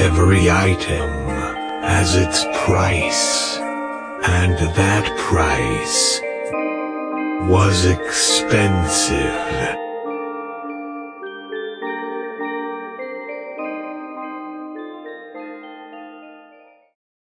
Every item has its price, and that price was expensive.